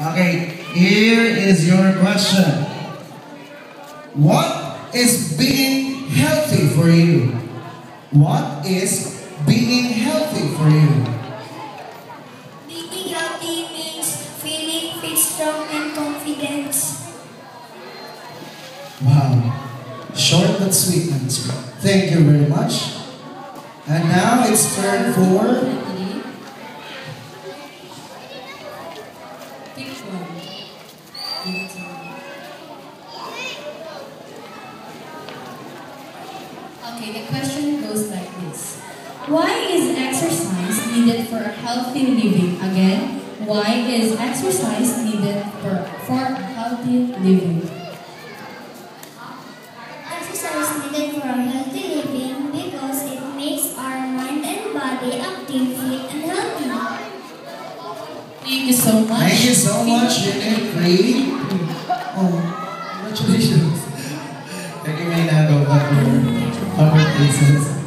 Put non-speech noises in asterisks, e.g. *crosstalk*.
Okay, here is your question. What is being healthy for you? What is being healthy for you? Being healthy means feeling fit, strong, and confident. Wow. Short but sweet answer. Thank you very much. And now it's turn for Okay, the question goes like this. Why is exercise needed for a healthy living? Again, why is exercise needed for, for a healthy living? Exercise is needed for a healthy living because it makes our mind and body active, fit, and healthy. Thank you so much. Thank you so much, 3. Oh, congratulations. *laughs* Thank you, may now go back to your places.